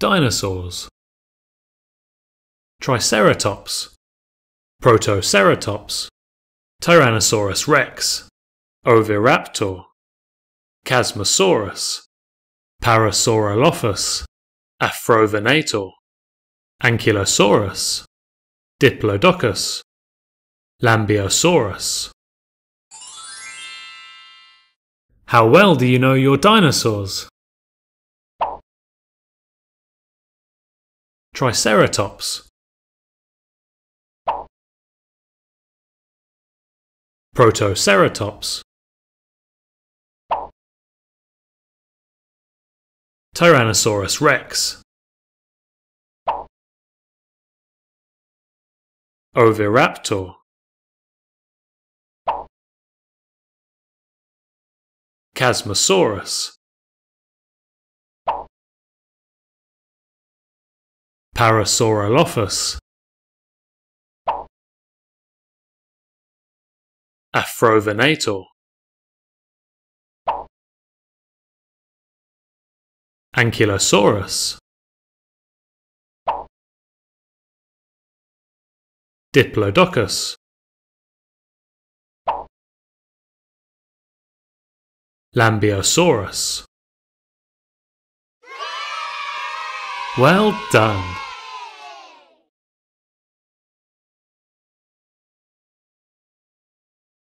Dinosaurs. Triceratops. Protoceratops. Tyrannosaurus rex. Oviraptor. Chasmosaurus. Parasaurolophus. Afrovenator Ankylosaurus. Diplodocus. Lambeosaurus How well do you know your dinosaurs? Triceratops. Protoceratops. Tyrannosaurus rex. Oviraptor. Chasmosaurus Parasaurolophus. Afrovenator. Ankylosaurus. Diplodocus. Lambeosaurus Well done!